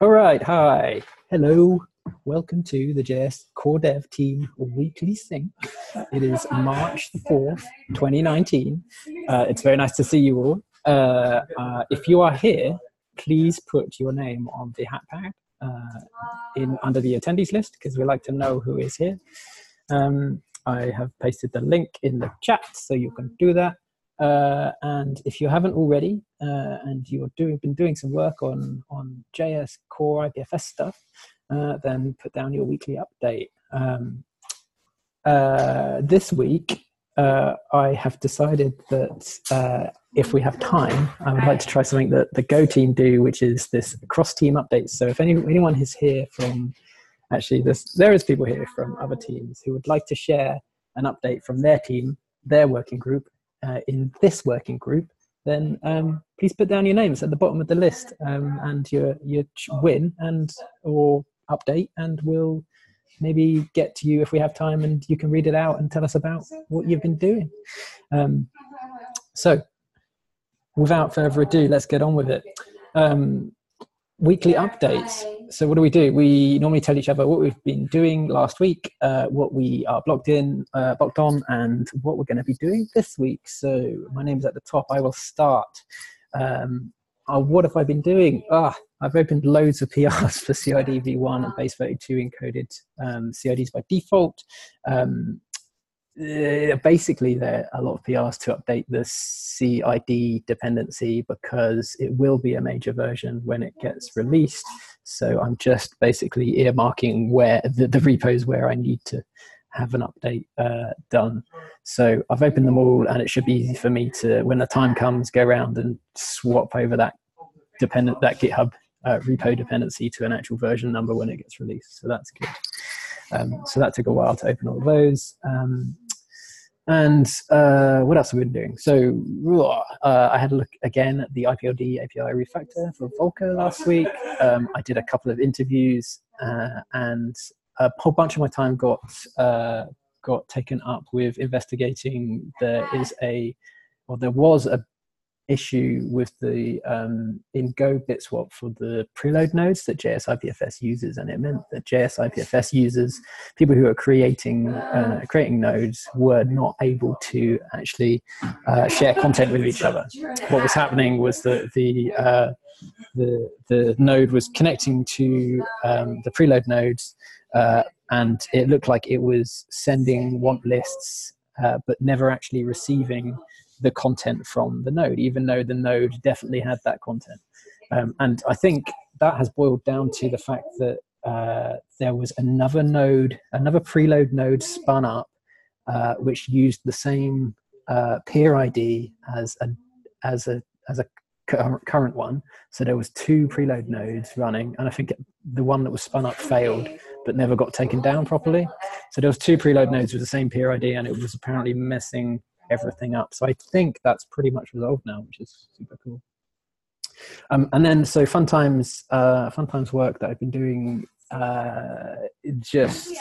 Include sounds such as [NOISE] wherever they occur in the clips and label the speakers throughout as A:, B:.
A: All right, hi, hello, welcome to the JS Core Dev Team Weekly Sync. It is March the 4th, 2019. Uh, it's very nice to see you all. Uh, uh, if you are here, please put your name on the hat pad uh, in under the attendees list because we like to know who is here. Um, I have pasted the link in the chat so you can do that. Uh, and if you haven't already, uh, and you're doing been doing some work on on JS core IPFS stuff, uh, then put down your weekly update. Um, uh, this week, uh, I have decided that uh, if we have time, I would like to try something that the Go team do, which is this cross team updates. So if any, anyone is here from actually this, there is people here from other teams who would like to share an update from their team, their working group, uh, in this working group, then um, please put down your names at the bottom of the list um, and your your win and or update, and we'll maybe get to you if we have time, and you can read it out and tell us about what you've been doing. Um, so, without further ado, let's get on with it. Um, weekly updates. So what do we do? We normally tell each other what we've been doing last week, uh, what we are blocked in, uh, blocked on, and what we're going to be doing this week. So my name's at the top. I will start. Um, oh, what have I been doing? Ah, I've opened loads of [LAUGHS] PRs for CID v1 and base 32 encoded um, CIDs by default. Um, uh, basically there are a lot of PRs to update the CID dependency because it will be a major version when it gets released. So I'm just basically earmarking where the, the repos where I need to have an update uh, done. So I've opened them all, and it should be easy for me to, when the time comes, go around and swap over that dependent that GitHub uh, repo dependency to an actual version number when it gets released. So that's good. Um, so that took a while to open all those. Um, and uh, what else have we been doing? So uh, I had a look again at the IPLD API refactor for Volker last week. Um, I did a couple of interviews, uh, and a whole bunch of my time got uh, got taken up with investigating. There is a, well, there was a issue with the um, in Go Bitswap for the preload nodes that JS uses, and it meant that JS users, people who are creating uh, creating nodes, were not able to actually uh, share content with each other. What was happening was that the uh, the the node was connecting to um, the preload nodes, uh, and it looked like it was sending want lists, uh, but never actually receiving the content from the node, even though the node definitely had that content. Um, and I think that has boiled down to the fact that uh, there was another node, another preload node spun up, uh, which used the same uh, peer ID as a as a as a current one. So there was two preload nodes running, and I think the one that was spun up failed, but never got taken down properly. So there was two preload nodes with the same peer ID, and it was apparently messing everything up. So I think that's pretty much resolved now, which is super cool. Um, and then so fun times, uh, fun times work that I've been doing uh, just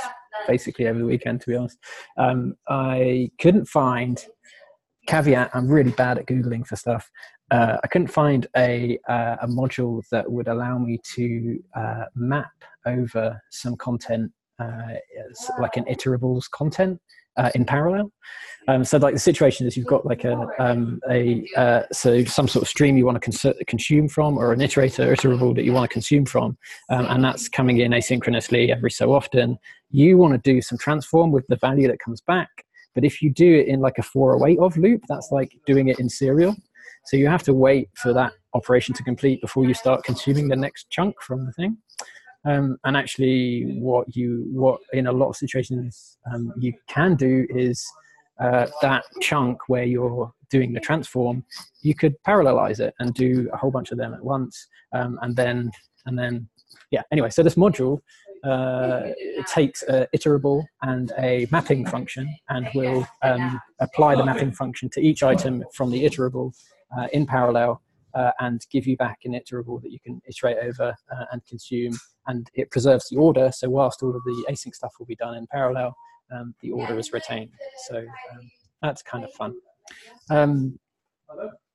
A: basically over the weekend. To be honest, um, I couldn't find caveat. I'm really bad at googling for stuff. Uh, I couldn't find a uh, a module that would allow me to uh, map over some content, uh, like an iterables content uh, in parallel. Um, so like the situation is you've got like a, um, a uh, so some sort of stream you want to cons- consume from or an iterator iterable that you want to consume from um, and that's coming in asynchronously every so often. You want to do some transform with the value that comes back but if you do it in like a for await of loop that's like doing it in serial. So you have to wait for that operation to complete before you start consuming the next chunk from the thing um, and actually, what you what in a lot of situations um, you can do is uh, that chunk where you're doing the transform, you could parallelize it and do a whole bunch of them at once, um, and then and then yeah. Anyway, so this module uh, it takes an iterable and a mapping function and will um, apply the mapping function to each item from the iterable uh, in parallel uh, and give you back an iterable that you can iterate over uh, and consume. And it preserves the order. So whilst all of the async stuff will be done in parallel, um, the order is retained. So um, that's kind of fun. Um,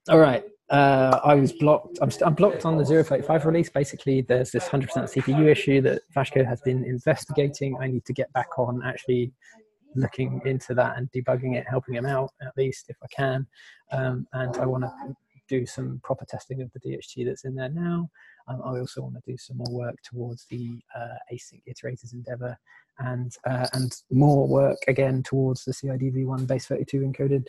A: all right. uh, I was blocked. I'm, st- I'm blocked on the 035 release. Basically, there's this 100% CPU issue that Vasco has been investigating. I need to get back on actually looking into that and debugging it, helping him out at least if I can. Um, and I want to do some proper testing of the DHT that's in there now. Um, I also want to do some more work towards the uh, async iterators endeavor and uh, and more work again towards the CIDV1 base 32 encoded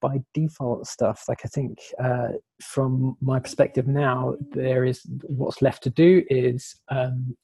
A: by default stuff. Like I think uh, from my perspective now, there is what's left to do is um,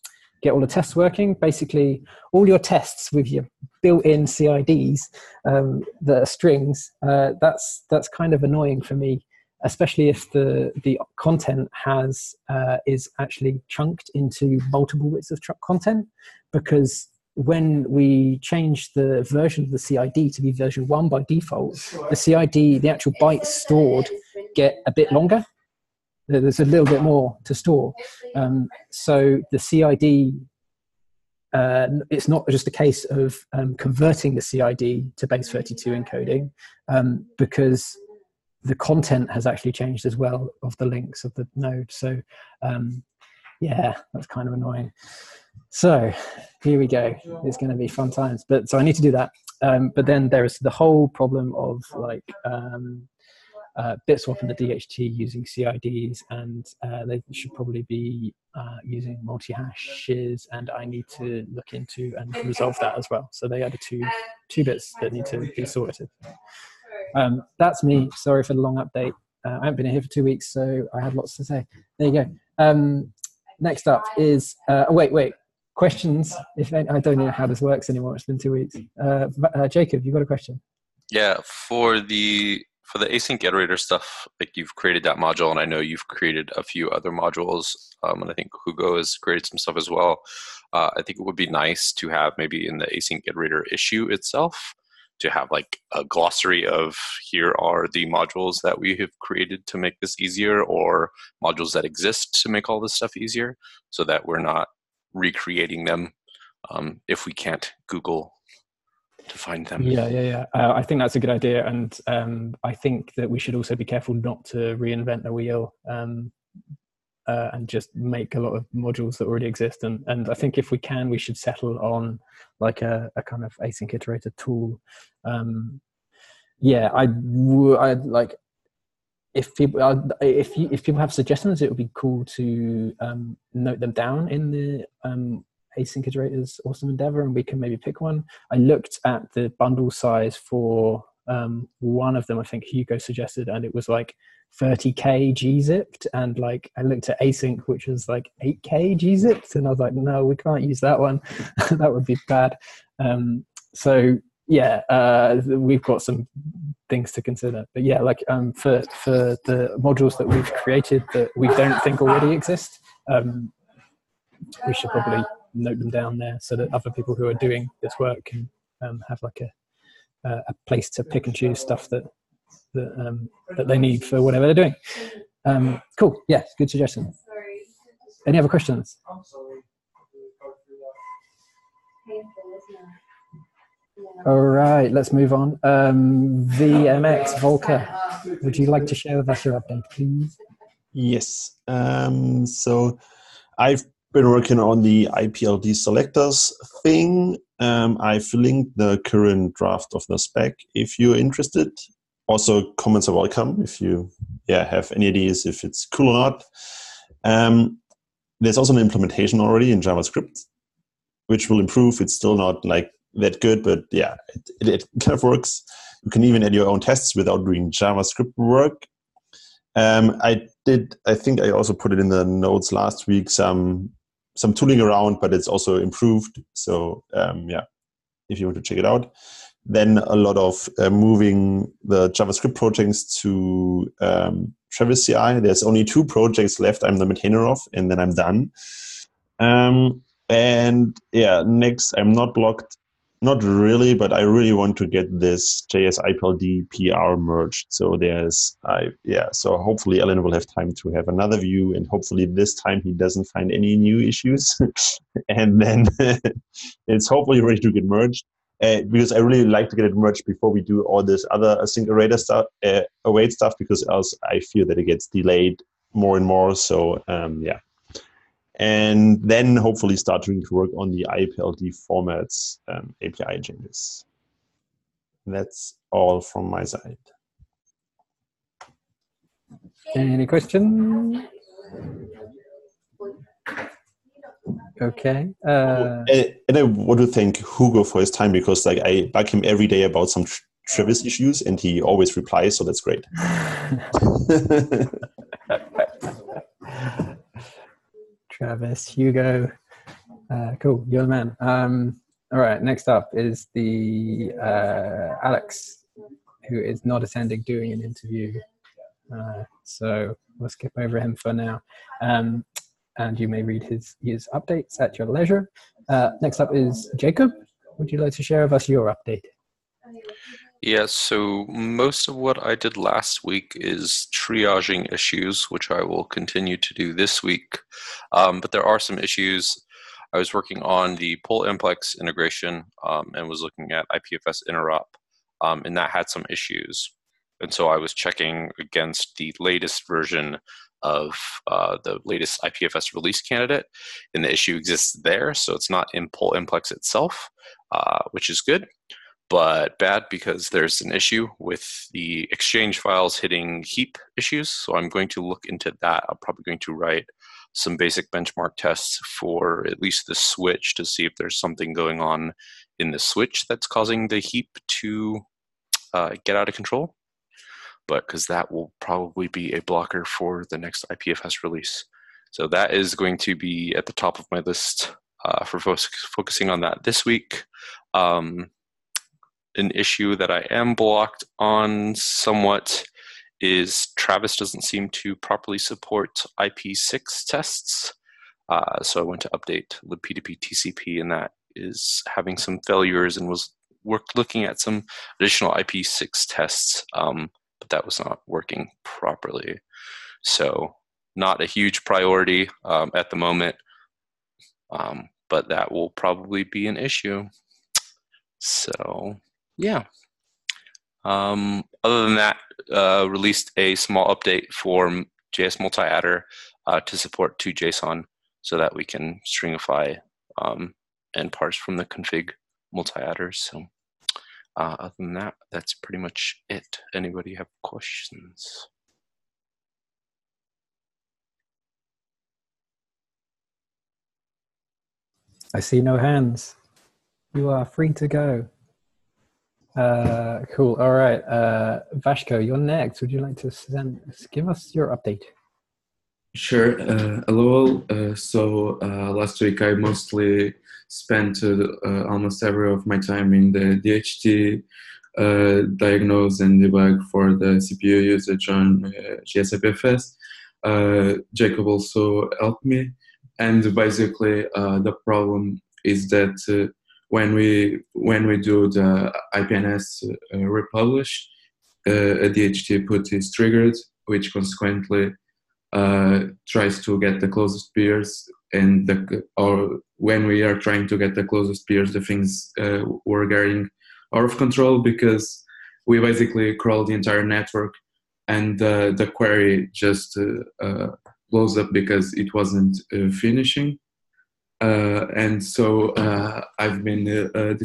A: get all the tests working. Basically, all your tests with your built-in CIDs um, that are strings. Uh, that's that's kind of annoying for me, especially if the the content has uh, is actually chunked into multiple bits of content, because when we change the version of the CID to be version one by default, the CID, the actual bytes stored, get a bit longer. There's a little bit more to store. Um, so the CID, uh, it's not just a case of um, converting the CID to base 32 encoding, um, because the content has actually changed as well of the links of the node. So um, yeah, that's kind of annoying. So here we go. It's going to be fun times. But so I need to do that. Um, but then there is the whole problem of like um, uh, bit swap and the DHT using CIDs, and uh, they should probably be uh, using multi hashes. And I need to look into and resolve that as well. So they are the two two bits that need to be sorted. Um, that's me. Sorry for the long update. Uh, I haven't been here for two weeks, so I had lots to say. There you go. Um, next up is uh, oh, wait, wait questions. If any, I don't know how this works anymore, it's been two weeks. Uh, uh, Jacob, you got a question?
B: Yeah, for the for the async iterator stuff, like you've created that module, and I know you've created a few other modules, um, and I think Hugo has created some stuff as well. Uh, I think it would be nice to have maybe in the async iterator issue itself to have like a glossary of here are the modules that we have created to make this easier or modules that exist to make all this stuff easier so that we're not recreating them um, if we can't Google to find them.
A: Yeah, yeah, yeah. Uh, I think that's a good idea, and um, I think that we should also be careful not to reinvent the wheel um, uh, and just make a lot of modules that already exist. And and I think if we can, we should settle on like a, a kind of async iterator tool. Um, yeah, I would like if people are, if you, if people have suggestions, it would be cool to um, note them down in the um, async iterators awesome endeavor, and we can maybe pick one. I looked at the bundle size for um, one of them. I think Hugo suggested, and it was like 30k gzipped, and like I looked at async, which was like 8k gzipped, and I was like, no, we can't use that one. [LAUGHS] that would be bad. Um, so yeah, uh, we've got some things to consider. But yeah, like um, for for the modules that we've created that we don't think already exist, um, we should probably note them down there so that other people who are doing this work can um, have like a a place to pick and choose stuff that that um, that they need for whatever they're doing. Um, cool. Yeah, good suggestion. Any other questions? All right, let's move on. Um, VMX Volker, would you like to share with us your update, please?
C: Yes. Um, so I've been working on the IPLD selectors thing. Um, I've linked the current draft of the spec if you're interested. Also, comments are welcome if you yeah have any ideas if it's cool or not. Um, there's also an implementation already in JavaScript, which will improve. It's still not like that good, but yeah, it, it, it, [LAUGHS] kind of works. You can even add your own tests without doing JavaScript work. Um, I did. I think I also put it in the notes last week. Some some tooling around, but it's also improved. So um, yeah, if you want to check it out, then a lot of uh, moving the JavaScript projects to um, Travis CI. There's only two projects left. I'm the maintainer of, and then I'm done. Um, and yeah, next I'm not blocked not really, but I really want to get this JS IPLD PR merged. So there's, I yeah. So hopefully Alan will have time to have another view, and hopefully this time he doesn't find any new issues, [LAUGHS] and then [LAUGHS] it's hopefully ready to get merged. Uh, because I really like to get it merged before we do all this other async array stuff, uh, await stuff, because else I fear that it gets delayed more and more. So um, yeah, and then hopefully starting to work on the IPLD formats um, API changes. That's all from my side.
A: Any questions? Okay. Uh,
C: and, and, I want to thank Hugo for his time because like I bug him every day about some Travis issues and he always replies, so that's great. [LAUGHS]
A: Travis, Hugo, uh, cool, you're the man. Um, all right, next up is the uh, Alex, who is not attending doing an interview. Uh, so we'll skip over him for now. Um, and you may read his, his updates at your leisure. Uh, next up is Jacob. Would you like to share with us your update?
B: Yeah, so most of what I did last week is triaging issues, which I will continue to do this week. Um, but there are some issues. I was working on the pull-mplex integration um, and was looking at IPFS interop, um, and that had some issues. And so I was checking against the latest version of uh, the latest IPFS release candidate, and the issue exists there. So it's not in pull-mplex itself, uh, which is good, but bad because there's an issue with the exchange files hitting heap issues. So I'm going to look into that. I'm probably going to write some basic benchmark tests for at least the switch to see if there's something going on in the switch that's causing the heap to uh, get out of control but because that will probably be a blocker for the next IPFS release. So that is going to be at the top of my list uh, for fo- focusing on that this week. Um, an issue that I am blocked on somewhat is Travis doesn't seem to properly support IP6 tests. Uh, so I went to update libp2p TCP, and that is having some failures and was worked looking at some additional IP6 tests. Um, but that was not working properly. So, not a huge priority um, at the moment, um, but that will probably be an issue. So, yeah. Um, other than that, uh, released a small update for JS Multi-Adder uh, to support toJSON so that we can stringify um, and parse from the config multi-adders. So uh, other than that, that's pretty much it. Anybody have questions?
A: I see no hands. You are free to go. Uh, cool. All right. Uh, Vasco, you're next. Would you like to send, give us your update?
D: Sure. Uh, hello. Uh, so uh, last week I mostly spent uh, uh, almost every of my time in the DHT uh, diagnose and debug for the CPU usage on uh, JS IPFS. Jacob also helped me, and basically the problem is that when we when we do the IPNS republish, a DHT put is triggered, which consequently uh, tries to get the closest peers and the, or when we are trying to get the closest peers the things uh, were getting out of control because we basically crawl the entire network and uh, the query just uh, uh, blows up because it wasn't uh, finishing. And so i've been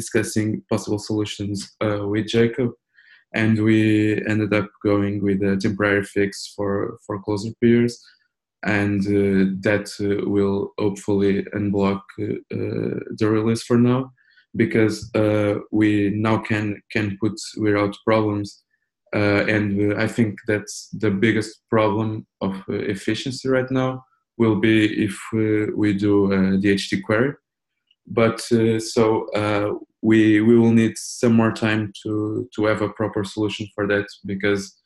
D: discussing possible solutions with jacob and we ended up going with a temporary fix for for closer peers and uh, that uh, will hopefully unblock uh, the release for now because we now can can put without problems and I think that's the biggest problem of efficiency right now will be if we do a DHT query. But uh, so uh, we we will need some more time to to have a proper solution for that because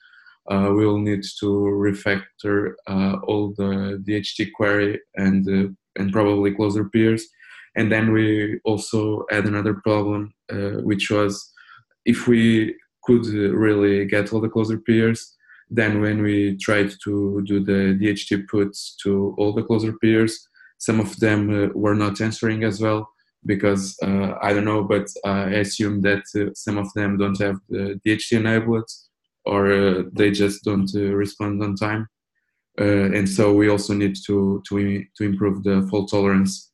D: uh, we will need to refactor uh, all the DHT query and uh, and probably closer peers. And then we also had another problem uh, which was if we could really get all the closer peers then when we tried to do the DHT puts to all the closer peers some of them uh, were not answering as well because uh, I don't know, but I assume that uh, some of them don't have the DHT enabled or uh, they just don't uh, respond on time. Uh, and so we also need to to to improve the fault tolerance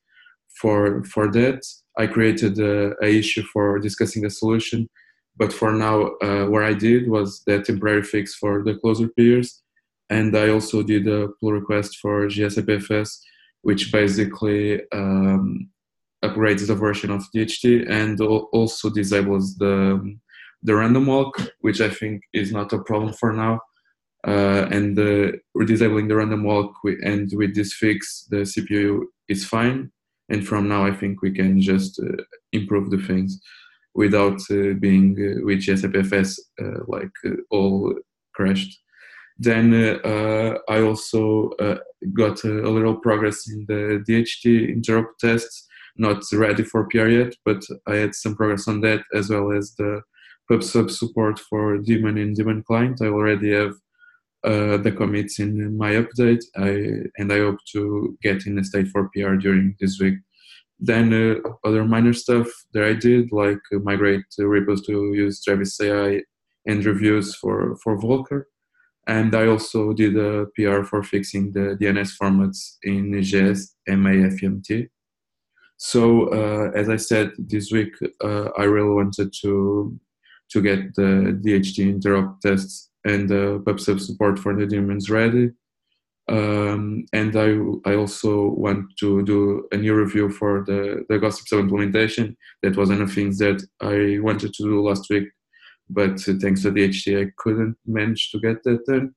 D: for for that. I created a, a issue for discussing the solution, but for now, what I did was the temporary fix for the closer peers, and I also did a pull request for JS IPFS, which basically um, upgrades the version of DHT and also disables the the random walk, which I think is not a problem for now. Uh, and uh, disabling the random walk and with this fix, the CPU is fine. And from now, I think we can just uh, improve the things without uh, being uh, with JS IPFS uh, like all crashed. Then I also got a, a little progress in the DHT interop tests not ready for PR yet, but I had some progress on that as well as the PubSub support for daemon and daemon client. I already have uh, the commits in my update, I, and I hope to get in a state for PR during this week. Then uh, other minor stuff that I did, like uh, migrate repos to use Travis CI and reviews for for Volker, and I also did a PR for fixing the DNS formats in JS MAFMT. So uh, as I said this week, uh, I really wanted to to get the DHT interop tests and the PubSub support for the daemons ready. Um, and I I also want to do a new review for the the Gossip Sub implementation. That was one of the things that I wanted to do last week, but thanks to DHT I couldn't manage to get that done.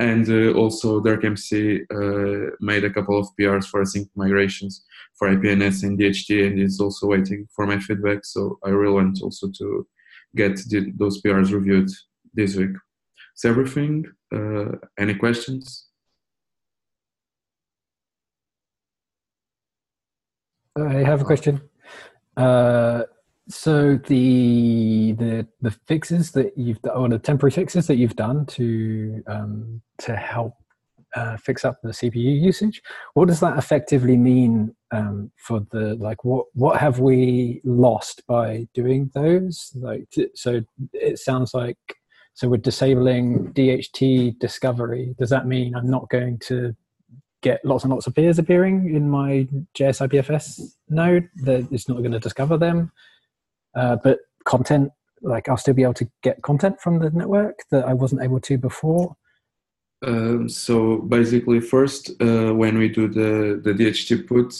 D: And uh, also dirkmc uh, made a couple of PRs for async migrations for IPNS and DHT and is also waiting for my feedback. So I really want also to get the, those PRs reviewed this week. It's everything. Uh, any questions?
A: I have a question. Uh, so the the the fixes that you've done, or the temporary fixes that you've done to um, to help uh, fix up the CPU usage, what does that effectively mean um, for the like? What what have we lost by doing those? Like, so it sounds like so we're disabling DHT discovery. Does that mean I'm not going to get lots and lots of peers appearing in my JS IPFS node? That it's not going to discover them uh, but content, like I'll still be able to get content from the network that I wasn't able to before.
D: Um, so basically, first, uh, when we do the, the DHT put,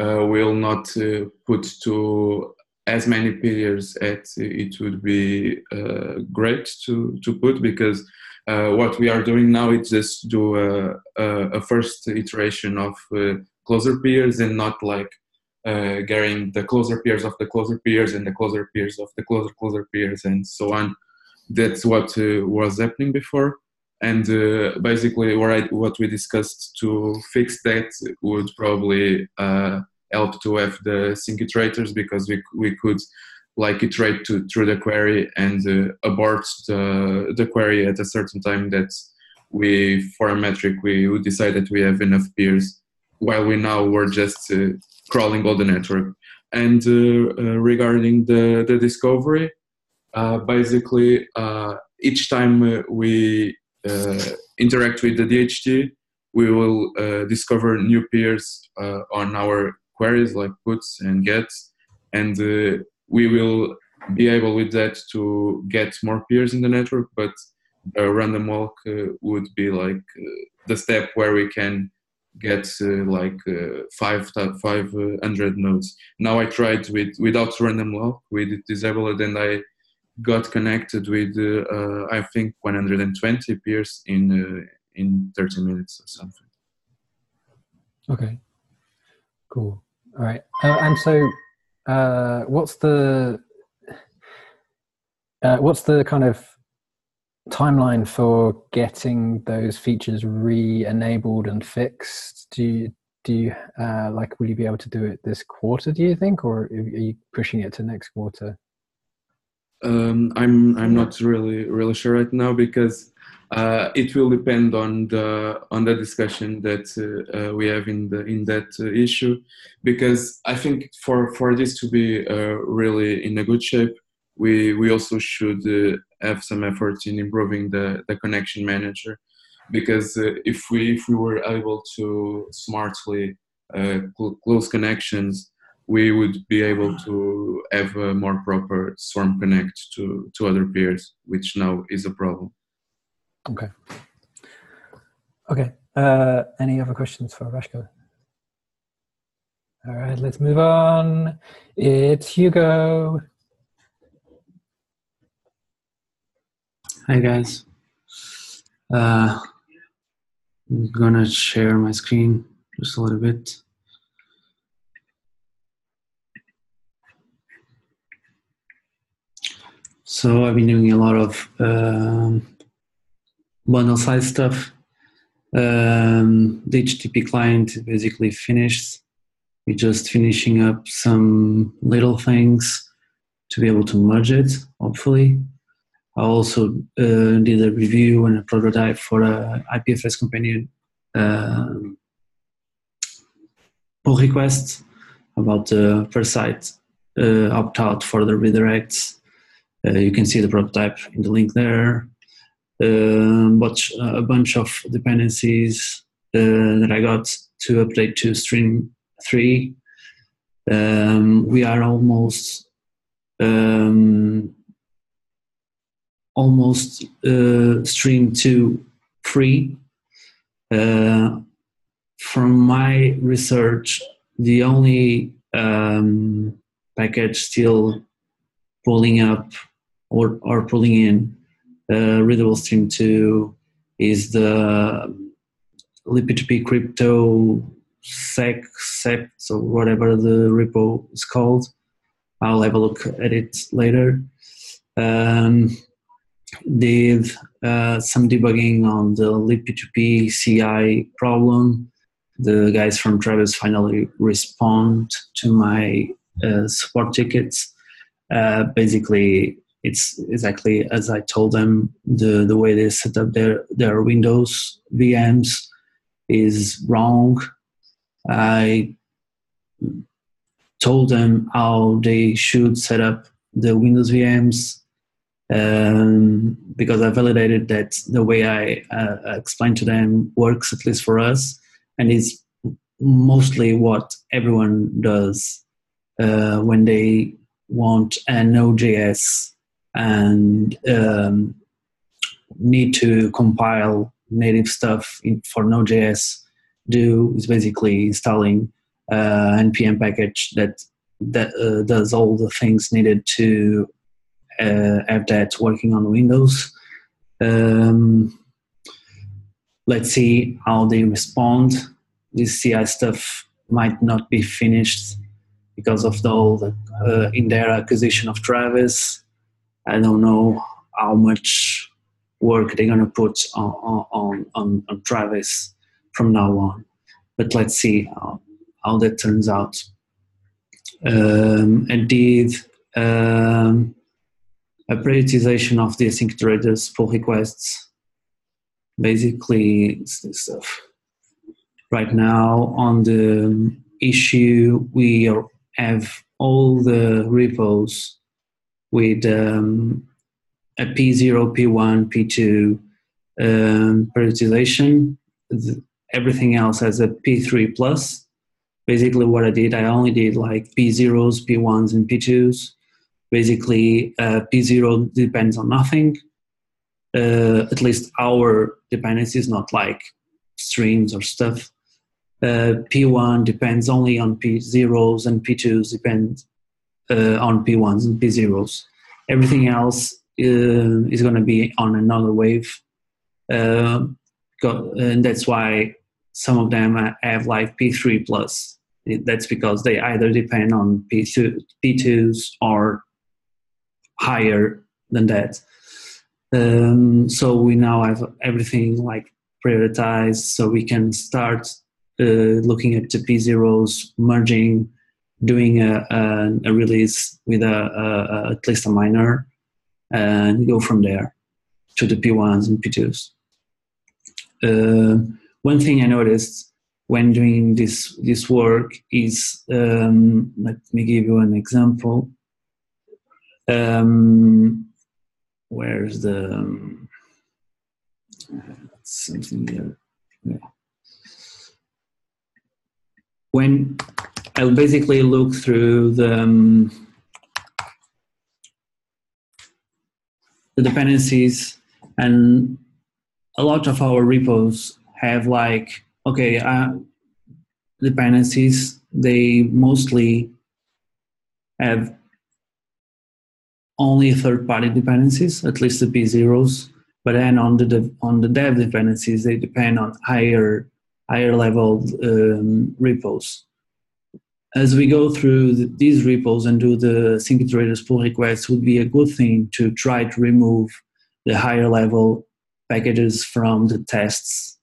D: uh, we'll not uh, put to as many periods as it would be uh, great to, to put because uh, what we are doing now is just do a, a, first iteration of closer peers and not like uh, getting the closer peers of the closer peers and the closer peers of the closer closer peers and so on. That's what uh, was happening before. And uh, basically, what, I, what we discussed to fix that would probably uh, help to have the sync iterators because we, we could like iterate to, through the query and uh, abort the, the query at a certain time that we, for a metric, we would decide that we have enough peers while we now were just uh, crawling all the network. And uh, uh, regarding the, the discovery, basically each time we interact with the DHT, we will discover new peers on our queries like puts and gets, and we will be able with that to get more peers in the network, but a random walk uh, would be like uh, the step where we can get uh, like uh, five five hundred nodes. Now I tried with without random walk with disabled, and I got connected with uh, I think 120 peers in in 30 minutes or something.
A: Okay, cool. All right, uh, and so uh, what's the uh, what's the kind of timeline for getting those features re-enabled and fixed? Do you do you uh, like will you be able to do it this quarter do you think? Or are you pushing it to next quarter
D: um, i'm i'm not really really sure right now because Uh, it will depend on the on the discussion that uh, uh, we have in the in that uh, issue, because I think for for this to be uh, really in a good shape, we we also should uh, have some efforts in improving the the connection manager, because if we if we were able to smartly cl- close connections, we would be able to have a more proper Swarm connect to to other peers, which now is a problem.
A: Okay. Okay. Uh, any other questions for Vasco? All right, let's move on. It's Hugo.
E: Hi guys. Uh, I'm gonna share my screen just a little bit. So I've been doing a lot of um, bundle size stuff. Um, the HTTP client basically finished. We're just finishing up some little things to be able to merge it, hopefully. I also uh, did a review and a prototype for a IPFS companion uh, pull request about the per site uh, opt out for the redirects. Uh, you can see the prototype in the link there um, but a bunch of dependencies uh, that I got to update to stream three. Um, we are almost um, almost uh, stream two free. Uh, from my research, the only um, package still pulling up or, or pulling in uh, readable stream 2 is the libp2p crypto sec sept or whatever the repo is called. I'll have a look at it later. Um, did uh, some debugging on the libp2p ci problem. The guys from travis finally respond to my uh, support tickets. Uh, basically it's exactly as I told them. The the way they set up their their Windows VMs is wrong. I told them how they should set up the Windows VMs um, because I validated that the way I uh, explained to them works at least for us, and is mostly what everyone does uh, when they want a Node.js and um, need to compile native stuff in, for Node.js do is basically installing uh, npm package that that uh, does all the things needed to uh, have that working on Windows. Um, let's see how they respond. This CI stuff might not be finished because of the whole uh, in their acquisition of Travis I don't know how much work they're gonna put on on on, on Travis from now on. But let's see how, how that turns out. Um, and did um, a prioritization of the async iterators pull requests. Basically, stuff. Right now on the issue, we have all the repos with um, a P0, P1, P2 um, prioritization. Everything else has a P3 plus. Basically, what I did, I only did like P0s, P1s, and P2s. Basically, uh, P0 depends on nothing. Uh, at least our dependencies, not like streams or stuff. Uh, P1 depends only on P0s, and P2s depend uh, on P1s and P0s. Everything else uh, is going to be on another wave. Uh, and that's why some of them have like P3 plus. That's because they either depend on P2, P2s or higher than that. Um, so we now have everything like prioritized, so we can start uh, looking at the P0s, merging doing a, a, a release with a, at least a minor and go from there. to the P1s and P2s. Uh, one thing I noticed when doing this this work is um, let me give you an example. Um, where's the um, something here? Yeah. When I'll basically look through the um, the dependencies and a lot of our repos have like okay uh, dependencies they mostly have only third party dependencies at least the p zeros but then on the on the dev dependencies they depend on higher higher level um, repos as we go through the, these repos and do the sync iterators pull requests would be a good thing to try to remove the higher level packages from the tests.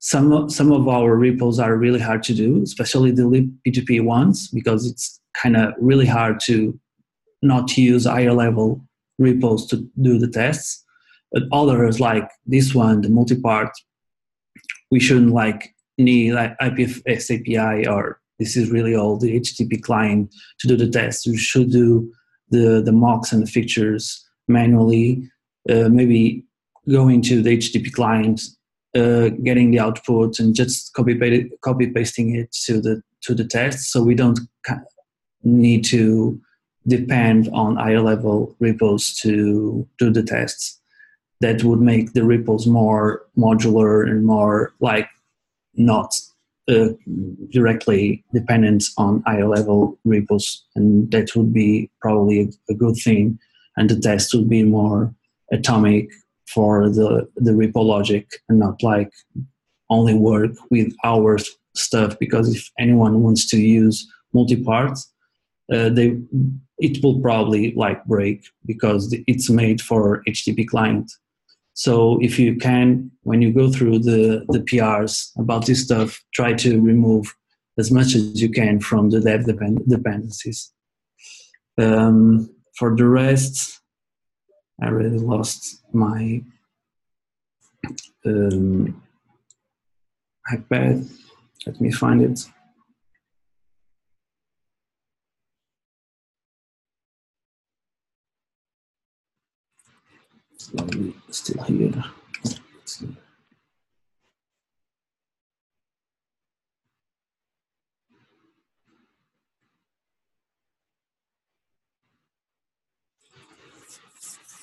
E: Some, some of our repos are really hard to do, especially the libp2p ones, because it's kind of really hard to not use higher level repos to do the tests. But others like this one, the multipart, we shouldn't like need like IPFS API or this is really all the HTTP client to do the test. You should do the, the mocks and the fixtures manually, uh, maybe going to the HTTP client, uh, getting the output and just copy, copy pasting it to the, to the test so we don't need to depend on higher level repos to do the tests. That would make the repos more modular and more like not uh, directly dependent on higher level repos, and that would be probably a, a, good thing. And the test would be more atomic for the the repo logic, and not like only work with our stuff. Because if anyone wants to use multi-parts, uh, they it will probably like break because it's made for HTTP client. So if you can, when you go through the, the PRs about this stuff, try to remove as much as you can from the dev depend- dependencies. Um, for the rest, I really lost my um, iPad. Let me find it. Still here.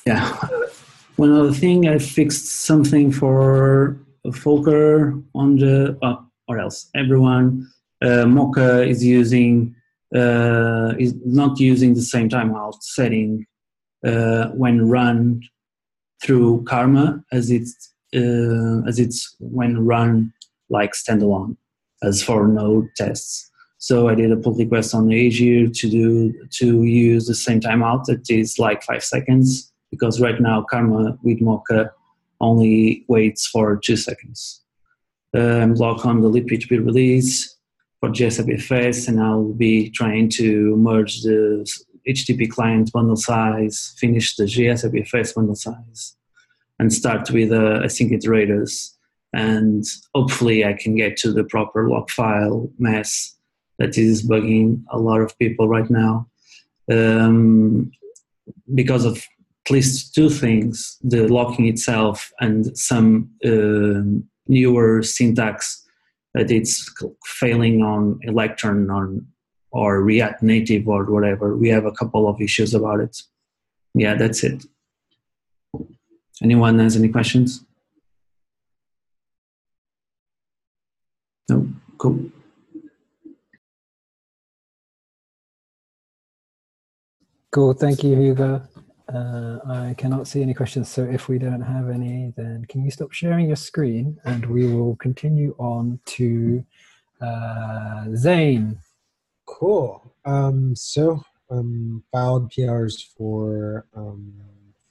E: Yeah, one other thing, I fixed something for Volker on the, uh, or else everyone. Uh, Mocha is using, uh, is not using the same timeout setting uh, when run through Karma as it's uh, as it's when run like standalone as for node tests. So I did a pull request on aegir to do to use the same timeout that is like five seconds because right now Karma with Mocha only waits for two seconds. I'm logged on the libp2p release for JSIPFS and I'll be trying to merge the HTTP client bundle size, finish the JSIPFS bundle size, and start with uh, async iterators. And hopefully, I can get to the proper-lockfile mess that is bugging a lot of people right now. Um, because of at least two things the locking itself and some uh, newer syntax that it's failing on Electron on or React Native or whatever. We have a couple of issues about it. Yeah, that's it. Anyone has any questions? No? Cool.
A: Cool. Thank you, Hugo. Uh, I cannot see any questions, so if we don't have any, then can you stop sharing your screen and we will continue on to uh, Zane.
F: Cool. Um, so um, filed PRs for um,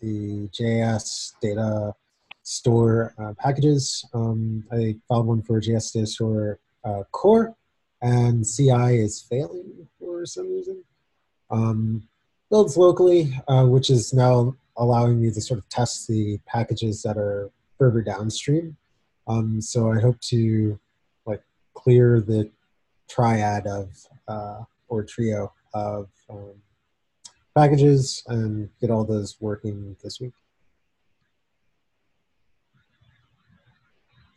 F: the JS data store uh, packages. Um, I filed one for JS data store uh, core, and CI is failing for some reason. Um, builds locally, uh, which is now allowing me to sort of test the packages that are further downstream. Um, so I hope to like clear the triad of uh, or trio of um, packages and get all those working this week.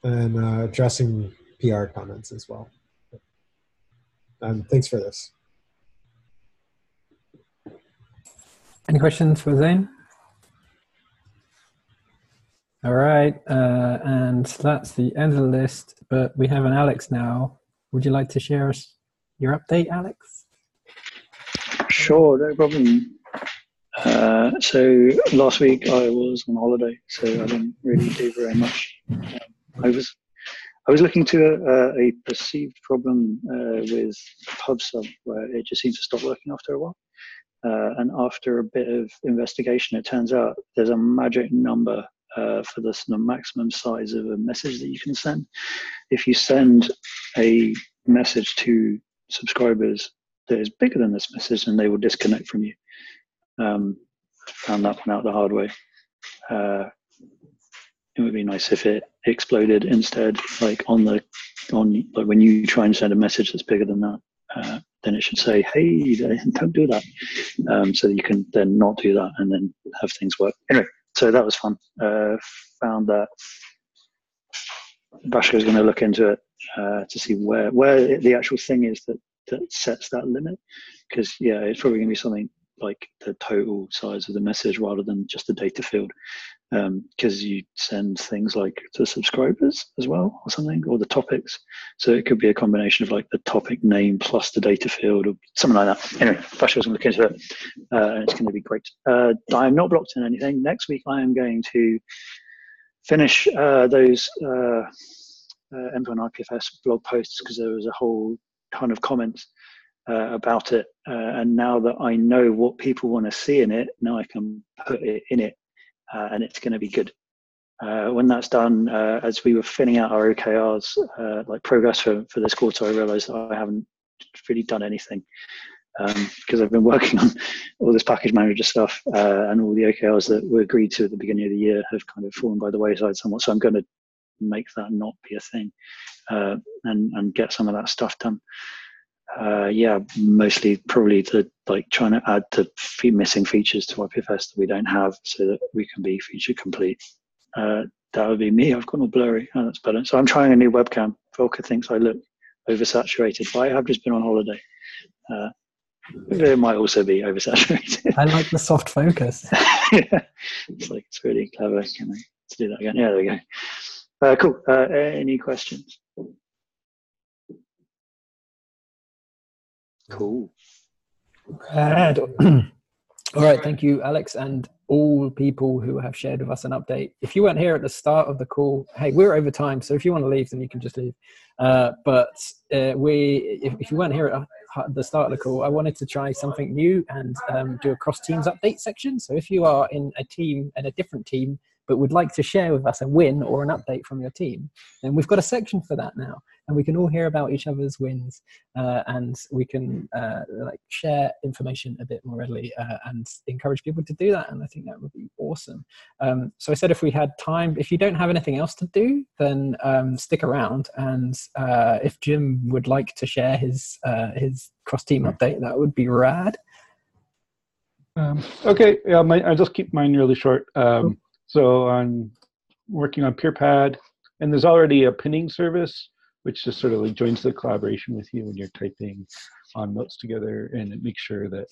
F: And uh, addressing PR comments as well. And thanks for this.
A: Any questions for Zane? All right, uh, and that's the end of the list. But we have an Alex now. Would you like to share us your update, Alex?
G: Sure, no problem. Uh, so last week I was on holiday, so I didn't really do very much. Um, I was I was looking to a, a perceived problem uh, with PubSub where it just seems to stop working after a while. Uh, and after a bit of investigation, it turns out there's a magic number uh, for the of maximum size of a message that you can send. If you send a message to subscribers that is bigger than this message, and they will disconnect from you. Um, found that one out the hard way. Uh, it would be nice if it exploded instead, like on the on like when you try and send a message that's bigger than that. Uh, then it should say, "Hey, don't do that," um, so you can then not do that and then have things work. Anyway, so that was fun. Uh, found that Vasco is going to look into it uh, to see where where the actual thing is that that sets that limit, because yeah, it's probably going to be something like the total size of the message rather than just the data field. Because um, you send things like to subscribers as well or something or the topics. So it could be a combination of like the topic name plus the data field or something like that. Anyway Vasco was going to look into it uh, and it's going to be great. Uh, i'm not blocked in anything. Next week i am going to finish uh, those uh, uh, endpoint ipfs blog posts because there was a whole ton of comments uh, about it. Uh, and now that I know what people want to see in it, now I can put it in it, uh, and it's going to be good. Uh, when that's done, uh, as we were filling out our OKRs, uh, like progress for, for this quarter, I realized that I haven't really done anything because um, I've been working on all this package manager stuff and all the OKRs that were agreed to at the beginning of the year have kind of fallen by the wayside somewhat. So I'm going to make that not be a thing and, and get some of that stuff done uh, yeah, mostly probably to like trying to add the few missing features to IPFS that we don't have, so that we can be feature complete. Uh, that would be me. I've got all blurry. Oh, that's better. So I'm trying a new webcam. Volker thinks I look oversaturated, but I have just been on holiday. Uh, it might also be oversaturated.
A: I like the soft focus. [LAUGHS]
G: yeah, it's like it's really clever. Can I to do that again? Yeah, there we go. Uh, cool. Uh, any questions? Cool.
A: Rad. [CLEARS THROAT] all right, thank you, Alex, and all people who have shared with us an update. If you weren't here at the start of the call, hey, we're over time, so if you want to leave, then you can just leave. Uh, but uh, we, if, if, you weren't here at the start of the call, I wanted to try something new and um, do a cross teams update section. So if you are in a team and a different team, but would like to share with us a win or an update from your team, And we've got a section for that now and we can all hear about each other's wins uh, and we can uh, like share information a bit more readily uh, and encourage people to do that and i think that would be awesome. Um, so i said if we had time if you don't have anything else to do then um, stick around and uh, if jim would like to share his uh, his cross team update that would be rad.
H: Um, okay yeah my, i'll just keep mine really short. Um. So i'm working on peerpad and there's already a pinning service which just sort of like joins the collaboration with you when you're typing on notes together and it makes sure that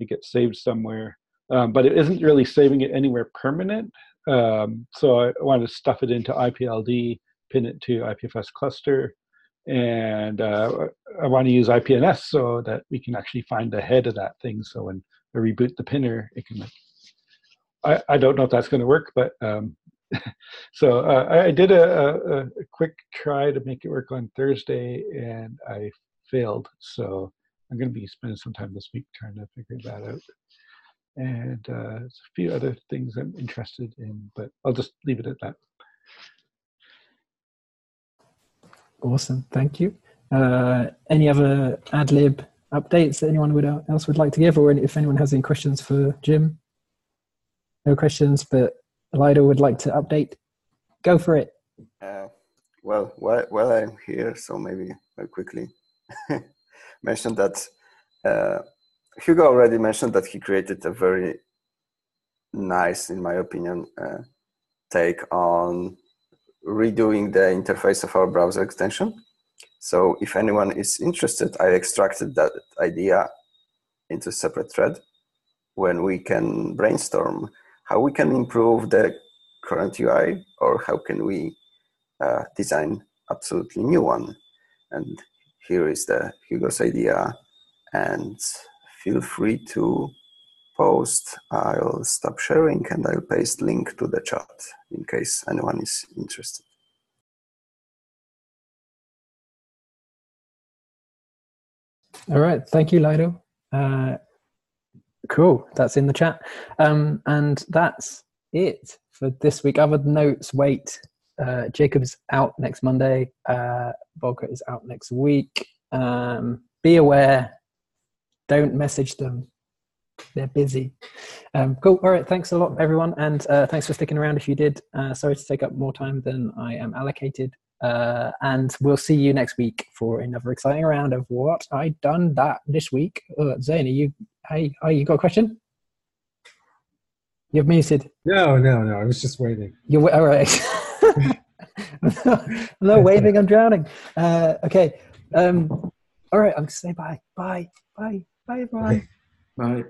H: it gets saved somewhere. Um, but it isn't really saving it anywhere permanent. Um, so I want to stuff it into IPLD, pin it to IPFS cluster, and uh, I want to use IPNS so that we can actually find the head of that thing. So when I reboot the pinner, it can. I, I don't know if that's going to work, but um, [LAUGHS] so uh, I did a, a, a, quick try to make it work on Thursday, and I failed. So I'm going to be spending some time this week trying to figure that out. And uh, a few other things I'm interested in, but I'll just leave it at that.
A: Awesome, thank you. Uh, any other ad lib updates that anyone would else would like to give, or if anyone has any questions for Jim? No questions, but Lidel would like to update. Go for it.
I: Uh, well, while, while I'm here, so maybe I'll quickly [LAUGHS] mention that uh, Hugo already mentioned that he created a very nice, in my opinion, uh, take on redoing the interface of our browser extension. So if anyone is interested, I extracted that idea into a separate thread when we can brainstorm how we can improve the current UI or how can we uh, design absolutely new one. And here is the Hugo's idea and feel free to post. I'll stop sharing and I'll paste link to the chat in case anyone is interested.
A: All right. Thank you, Lidel. Uh, cool. That's in the chat. Um, and that's it for this week. Other notes, wait. Uh, Jacob's out next Monday. Uh, Volker is out next week. Um, be aware. Don't message them. They're busy. Um, cool. All right. Thanks a lot, everyone. And uh, thanks for sticking around if you did. Uh, sorry to take up more time than I am allocated. Uh, and we'll see you next week for another exciting round of what I done that this week. Uh, Zane, are you? Hey, oh, you got a question? You're muted.
F: No, no, no. I was just waiting.
A: You're all right. [LAUGHS] I'm not waving. I'm drowning. Uh, okay. Um, all right. I'm gonna say bye. Bye. Bye. Bye, everyone.
D: Bye.